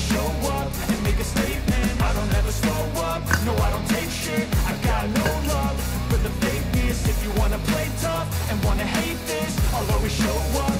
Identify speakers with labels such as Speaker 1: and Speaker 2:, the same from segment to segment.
Speaker 1: show what and make a statement, I don't ever slow up, no I don't take shit. I got no love for the fakeness. If you wanna play tough and wanna hate this, I'll always show up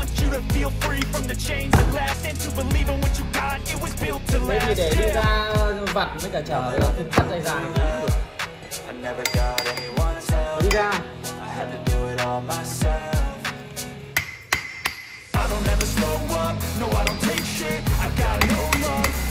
Speaker 2: to feel free from the chains that last And to believe in what you got, it was built to
Speaker 3: Thế thì
Speaker 2: last.
Speaker 3: để đi
Speaker 2: yeah.
Speaker 3: ra vặt với cả chở thực chất dài dài.
Speaker 1: I never got anyone's help
Speaker 3: đi ra.
Speaker 1: I had to do it all myself. I don't ever slow up, no I don't take shit. I got no love